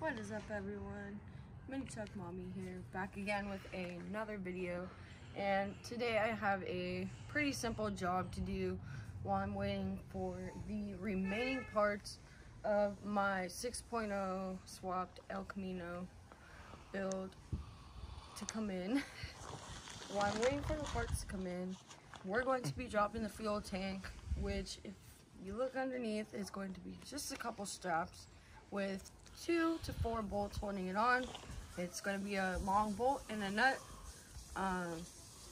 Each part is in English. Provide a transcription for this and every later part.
What is up everyone? Mini Truck Mommy here, back again with another video. And today I have a pretty simple job to do while I'm waiting for the remaining parts of my 6.0 swapped El Camino build to come in. while I'm waiting for the parts to come in, we're going to be dropping the fuel tank, which if you look underneath, is going to be just a couple straps with two to four bolts holding it on. It's going to be a long bolt and a nut. Um,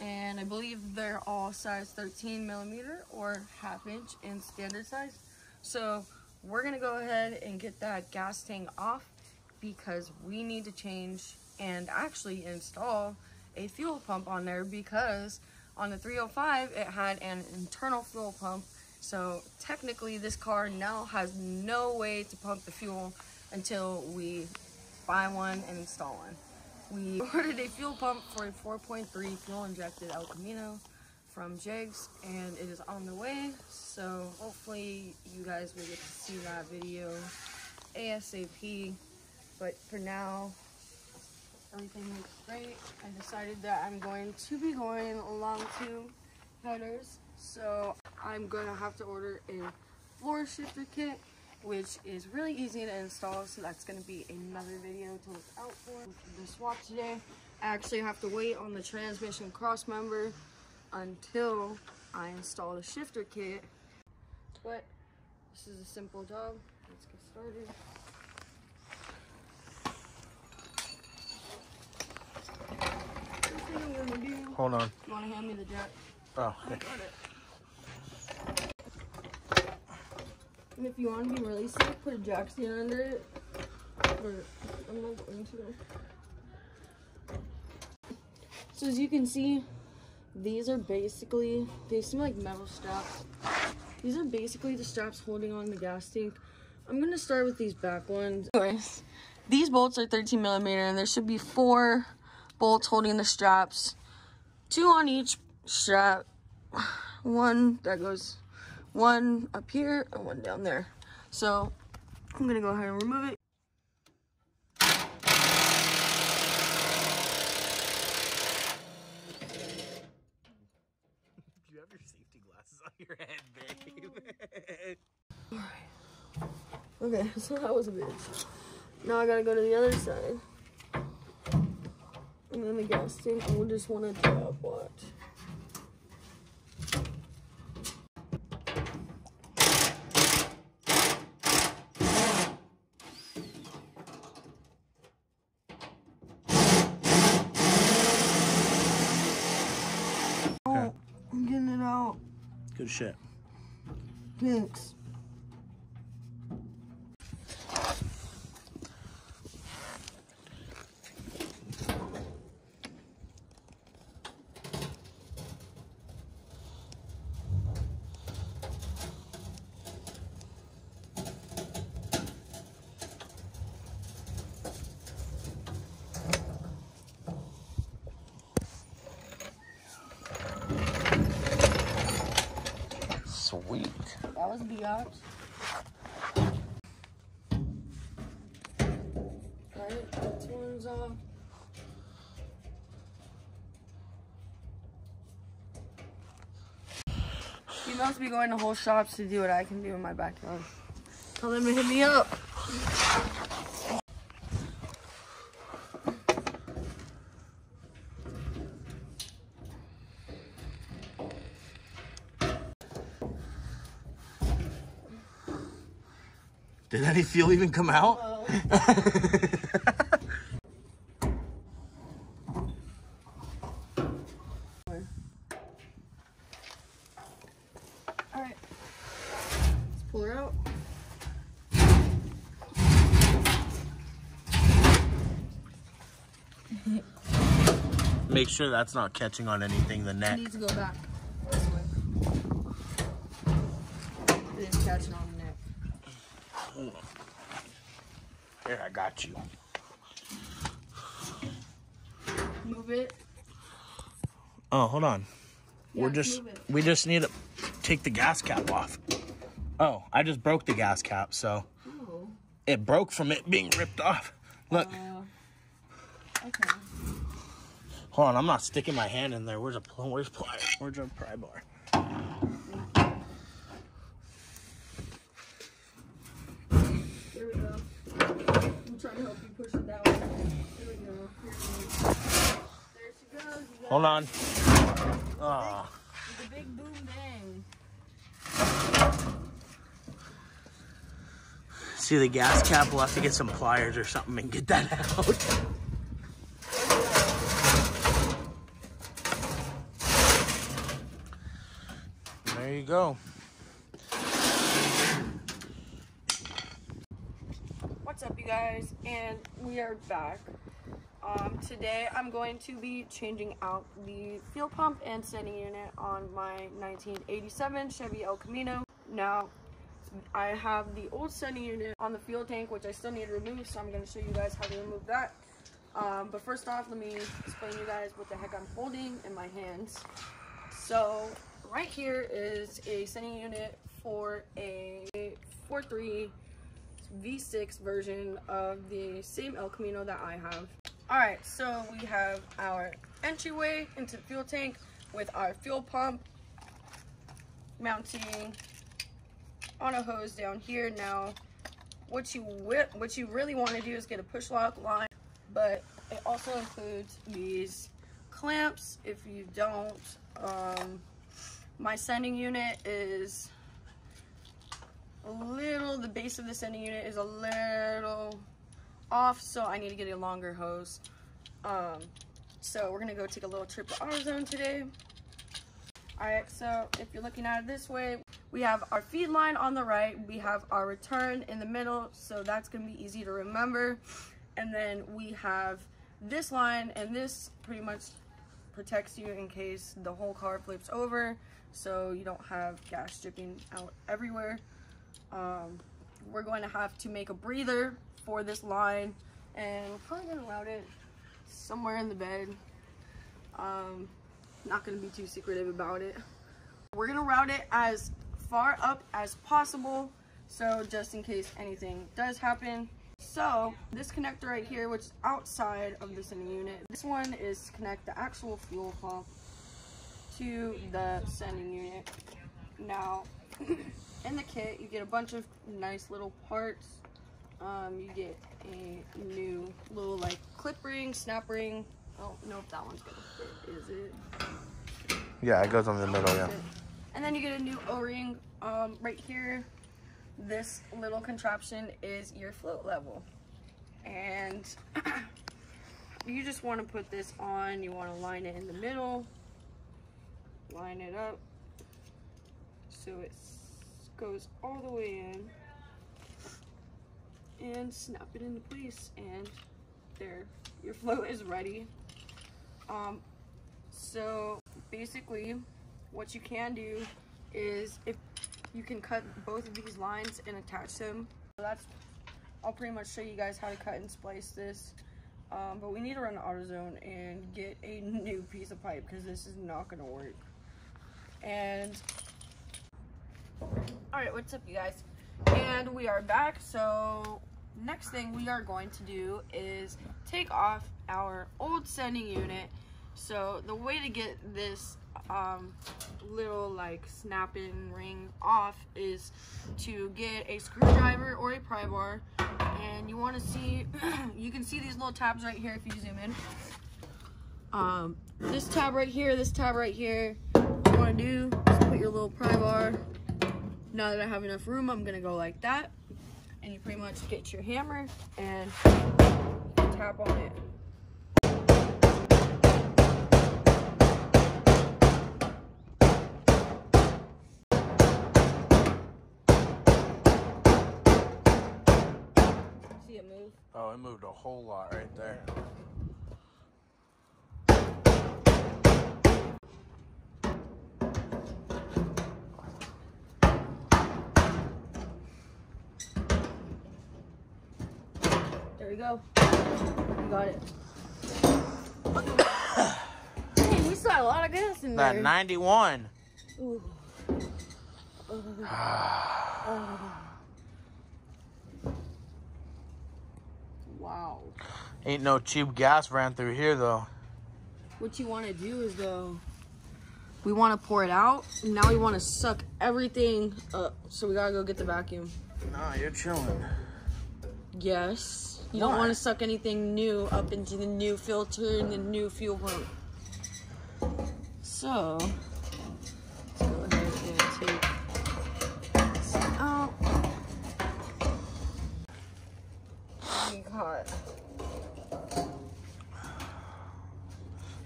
and I believe they're all size 13 millimeter or half inch in standard size. So we're going to go ahead and get that gas tank off because we need to change and actually install a fuel pump on there because on the 305 it had an internal fuel pump so technically this car now has no way to pump the fuel until we buy one and install one. We ordered a fuel pump for a 4.3 fuel injected El Camino from Jegs and it is on the way. So hopefully you guys will get to see that video ASAP. But for now, everything looks great. I decided that I'm going to be going along two headers. So I'm to have to order a floor shifter kit which is really easy to install. So that's going to be another video to look out for. The swap today, I actually have to wait on the transmission cross member until I install the shifter kit. But this is a simple job. Let's get started. Hold on. You want to hand me the jack? Oh, I got it. And if you want to be really safe, put a jack stand under it. Or I'm not going to. So as you can see, these are basically, they seem like metal straps. These are basically the straps holding on the gas tank. I'm going to start with these back ones. Anyways, these bolts are 13 millimeter and there should be four bolts holding the straps. Two on each strap. One that goes one up here and one down there. So I'm gonna go ahead and remove it. Do you have your safety glasses on your head, babe. Alright. Okay, so that was a bitch. Now I gotta go to the other side. And then the gas tank, I will just want to drop, watch. I'm getting it out. Good shit. Thanks. Was Biatch. Right, this one's off. You must be going to whole shops to do what I can do in my backyard. Tell them to hit me up. Did any fuel even come out? Alright. Let's pull her out. Make sure that's not catching on anything, the I neck. need to go back. This way. It is catching on the neck. Here, I got you. Move it. Oh, hold on. We're just, we just need to take the gas cap off. Oh, I just broke the gas cap, so Oh. it broke from it being ripped off. Look, Uh, okay. hold on, I'm not sticking my hand in there. Where's a where's ply? Where's a pry bar? There we go. I'm trying to help you push it down. There we go. Here it is. There she goes. Hold on. Ah, The big boom bang. see the gas cap. We'll have to get some pliers or something and get that out. There you go. What's up, you guys? And we are back. Um, today, I'm going to be changing out the fuel pump and sending unit on my 1987 Chevy El Camino. Now, I have the old sending unit on the fuel tank, which I still need to remove, so I'm going to show you guys how to remove that. Um, but first off, let me explain you guys what the heck I'm holding in my hands. So, right here is a sending unit for a 4.3 V6 version of the same El Camino that I have. Alright, so we have our entryway into the fuel tank with our fuel pump mounting on a hose down here. Now, what you what you really want to do is get a push lock line, but it also includes these clamps. If you don't, um, my sending unit is a little, the base of the sending unit is a little off, so I need to get a longer hose. Um, so we're gonna go take a little trip to AutoZone today. All right, so if you're looking at it this way, we have our feed line on the right, we have our return in the middle, so that's gonna be easy to remember. And then we have this line, and this pretty much protects you in case the whole car flips over, so you don't have gas dripping out everywhere. Um, we're going to have to make a breather for this line, and we're probably gonna route it somewhere in the bed. Um, not gonna be too secretive about it. We're gonna route it as far up as possible, so just in case anything does happen. So this connector right here, which is outside of the sending unit, this one is to connect the actual fuel pump to the sending unit. Now, in the kit, you get a bunch of nice little parts. Um, you get a new little like clip ring, snap ring. I don't know if that one's gonna fit, is it? Yeah, it goes on the middle. Yeah. And then you get a new O-ring um, right here. This little contraption is your float level. And you just want to put this on. You want to line it in the middle. Line it up. So it s- goes all the way in. And snap it into place. And there, your float is ready. Um, so basically, what you can do is if you can cut both of these lines and attach them. So that's, I'll pretty much show you guys how to cut and splice this. Um, but we need to run to AutoZone and get a new piece of pipe because this is not gonna work. And, all right, what's up you guys? And we are back. So next thing we are going to do is take off our old sending unit. So the way to get this um, little like snapping ring off is to get a screwdriver or a pry bar and you want to see you can see these little tabs right here if you zoom in um, this tab right here this tab right here what you want to do is put your little pry bar now that I have enough room I'm gonna go like that. And you pretty much get your hammer and tap on it. See it move? Oh, it moved a whole lot right there. There we go. You got it. Dang, we still got a lot of gas in there. That 91. Ooh. Wow. Ain't no cheap gas ran through here though. What you want to do is though, we want to pour it out. Now we want to suck everything up. So we gotta go get the vacuum. Nah, you're chilling. Yes. You don't want to suck anything new up into the new filter and the new fuel pump. So, let's go ahead and take this out.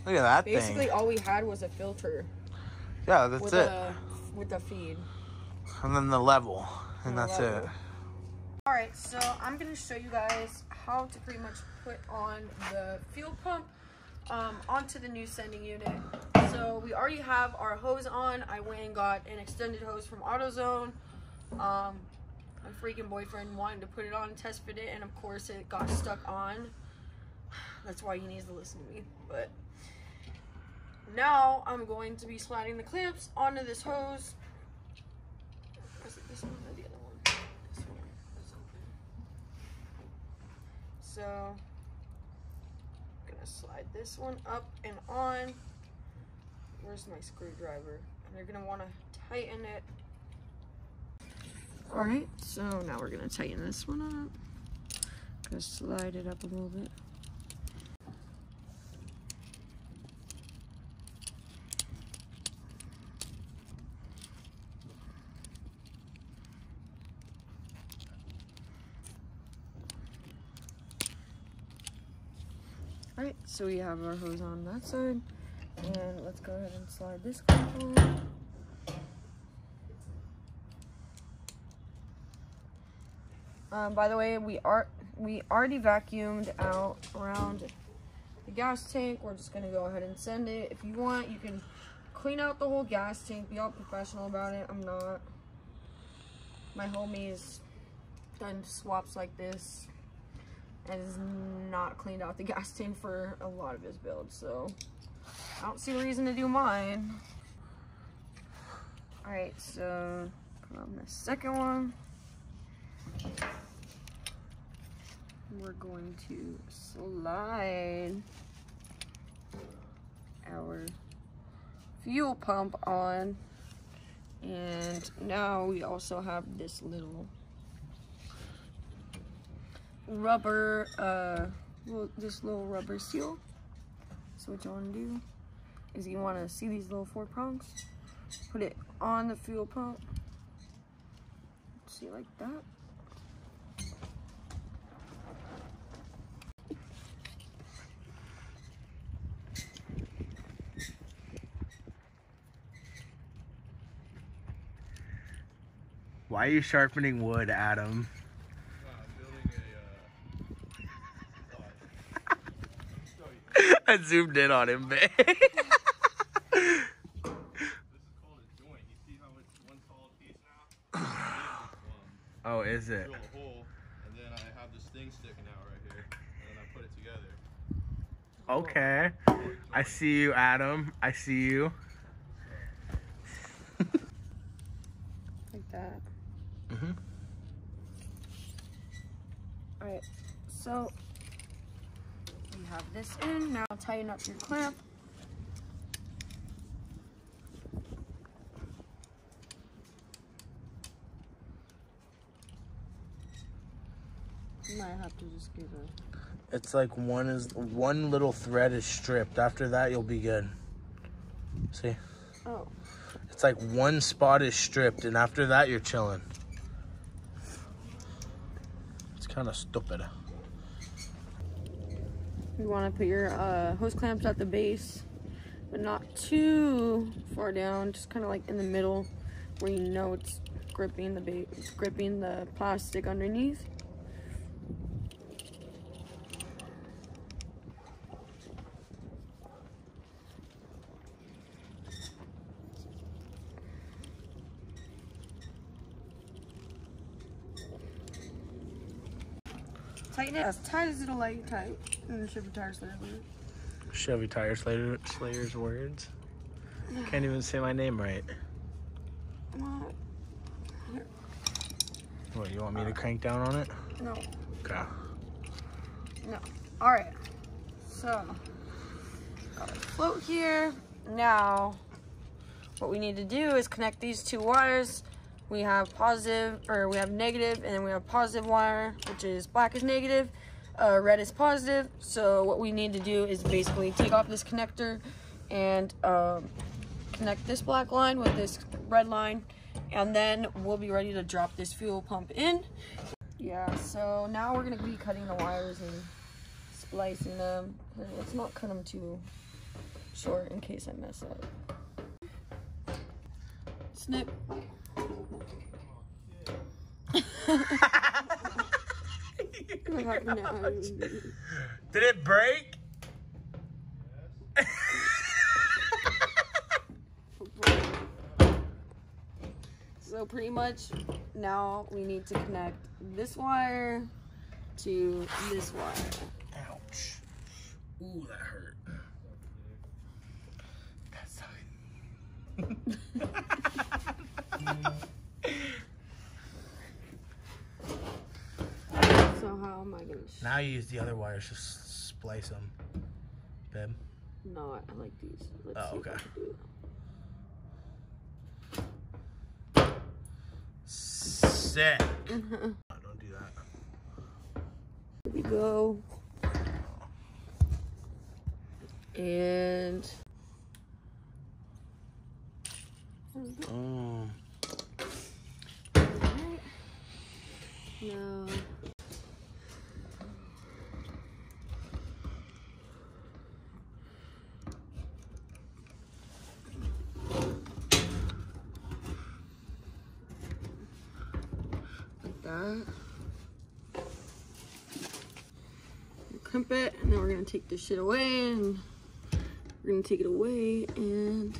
Look at that basically thing. all we had was a filter Yeah, that's with it. a with the feed. And then the level. And the that's level. it. All right, so I'm gonna show you guys how to pretty much put on the fuel pump um, onto the new sending unit. So we already have our hose on. I went and got an extended hose from AutoZone. Um, my freaking boyfriend wanted to put it on test fit it, and of course it got stuck on. That's why he needs to listen to me. But now I'm going to be sliding the clamps onto this hose. It this one or the other one? This one. This one. So, I'm gonna slide this one up and on. Where's my screwdriver? And you're gonna wanna tighten it. Alright, so now we're gonna tighten this one up. Gonna slide it up a little bit. Alright, so we have our hose on that side. And let's go ahead and slide this clamp on. Um, by the way, we are we already vacuumed out around the gas tank. We're just gonna go ahead and send it. If you want, you can clean out the whole gas tank. Be all professional about it. I'm not. My homie's done swaps like this and has not cleaned out the gas tank for a lot of his builds, so I don't see a reason to do mine. Alright, so put on the second one. We're going to slide our fuel pump on. And now we also have this little rubber, uh, this little rubber seal. So what you want to do is you want to see these little four prongs, put it on the fuel pump. See like that. Why are you sharpening wood, Adam? I zoomed in on him, babe. This is called a joint. You see how it's one solid piece now? This is one. oh, is it? Drill a hole, and then I have this thing sticking out right here, and then I put it together. Okay. I see you, Adam. I see you. Like that. Mhm. Alright, so you have this in. Now tighten up your clamp. You might have to just give a It's like one is one little thread is stripped. After that, you'll be good. See? oh. It's like one spot is stripped, and after that, you're chilling. It's kind of stupid. You want to put your uh, hose clamps at the base, but not too far down. Just kind of like in the middle, where you know it's gripping the base, it's gripping the plastic underneath. Tighten it as tight as it'll let you tight. Chevy tire slayer with it. Chevy Tire Slayer, Slayer's words. Can't even say my name right. What? What, you want me to crank down on it? No. Okay. No. All right. So, float here. Now, what we need to do is connect these two wires. We have positive, or we have negative, and then we have positive wire, which is black is negative, uh, red is positive. So what we need to do is basically take off this connector and um, connect this black line with this red line, and then we'll be ready to drop this fuel pump in. Yeah, so now we're gonna be cutting the wires and splicing them. Let's not cut them too short in case I mess up. Snip. Happened now? Did it break? So pretty much now we need to connect this wire to this wire. Ouch. Ooh, that hurt. That sucked. So how am I gonna? Now you use the other wires to splice them. Babe. no, I like these. Let's Oh, okay. can do it. Sick. Don't do that. Here we go. And Mm. no. That. Crimp it, and then we're gonna take this shit away, and we're gonna take it away and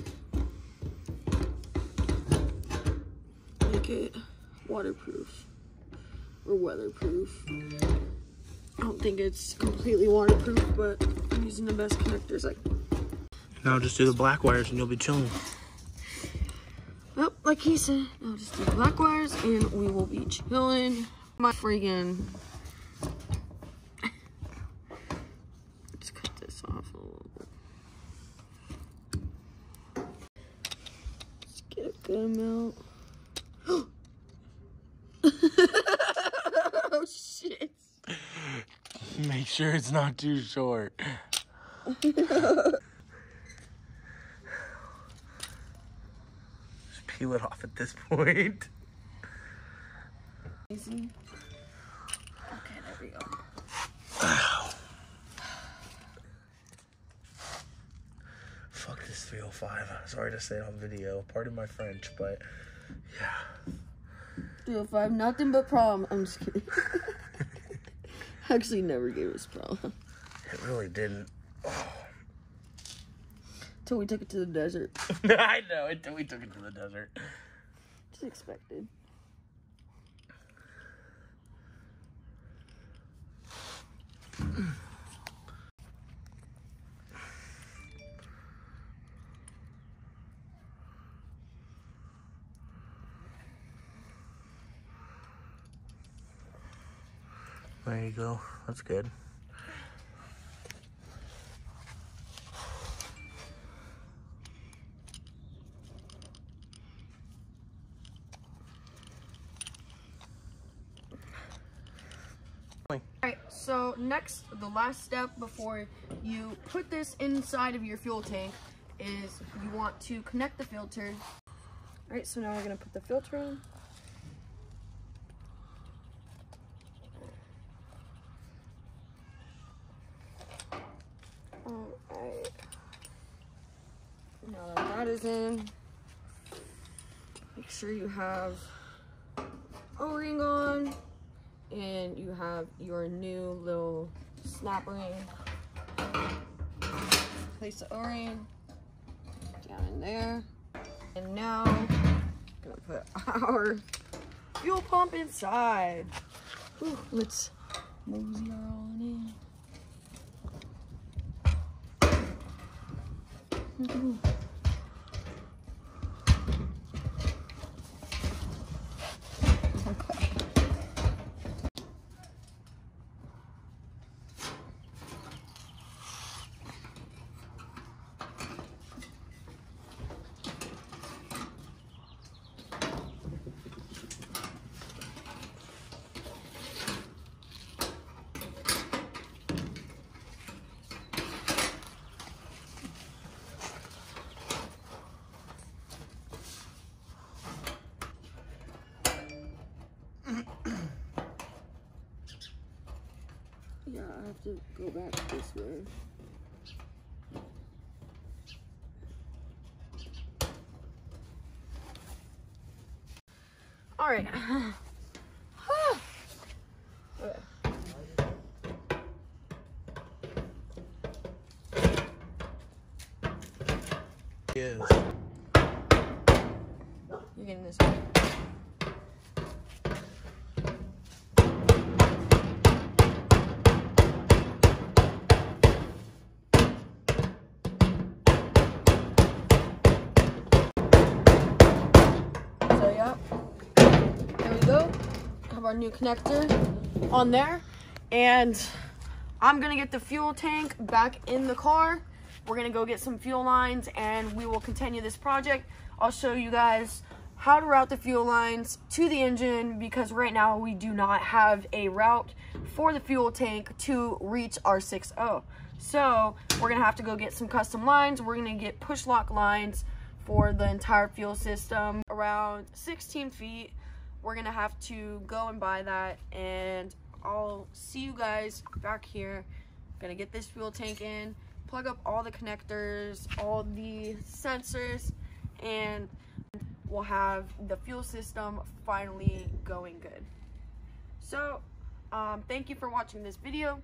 make it waterproof or weatherproof. I don't think it's completely waterproof, but I'm using the best connectors I Now just do the black wires and you'll be chilling. Like he said, I'll just do the black wires and we will be chilling. My friggin' Let's cut this off a little bit. Let's get a good amount. oh shit. Make sure it's not too short. Just peel it off at this point. Okay, there we go. Fuck this 305. Sorry to say it on video. Pardon my French, but yeah. 305, nothing but problem. I'm just kidding. Actually, never gave us problem. It really didn't. Till we took it to the desert. I know, until we took it to the desert. Just expected. There you go. That's good. Alright, so next, the last step before you put this inside of your fuel tank is you want to connect the filter. Alright, so now we're going to put the filter in. Alright. Now that that is in, make sure you have O-ring on you have your new little snap ring. Place the O-ring down in there. And now, gonna put our fuel pump inside. Whew, let's mosey on in. Ooh. Have to go back this way. All right. Okay. Yes. You're getting this. So, our new connector on there. And I'm gonna get the fuel tank back in the car. We're gonna go get some fuel lines and we will continue this project. I'll show you guys how to route the fuel lines to the engine because right now we do not have a route for the fuel tank to reach our 6.0. So we're gonna have to go get some custom lines. We're gonna get push lock lines for the entire fuel system around 16 feet. We're gonna have to go and buy that and I'll see you guys back here. Gonna get this fuel tank in, plug up all the connectors, all the sensors, and we'll have the fuel system finally going good. So, um, thank you for watching this video.